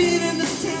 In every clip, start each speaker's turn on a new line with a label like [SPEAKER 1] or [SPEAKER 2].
[SPEAKER 1] been in this town.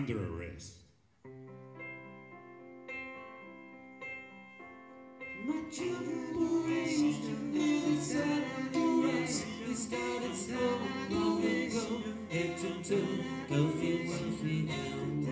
[SPEAKER 2] under arrest.
[SPEAKER 1] My children were raised under silent duress. They started slow long ago. Head to toe, coffee weighs me down.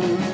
[SPEAKER 1] California.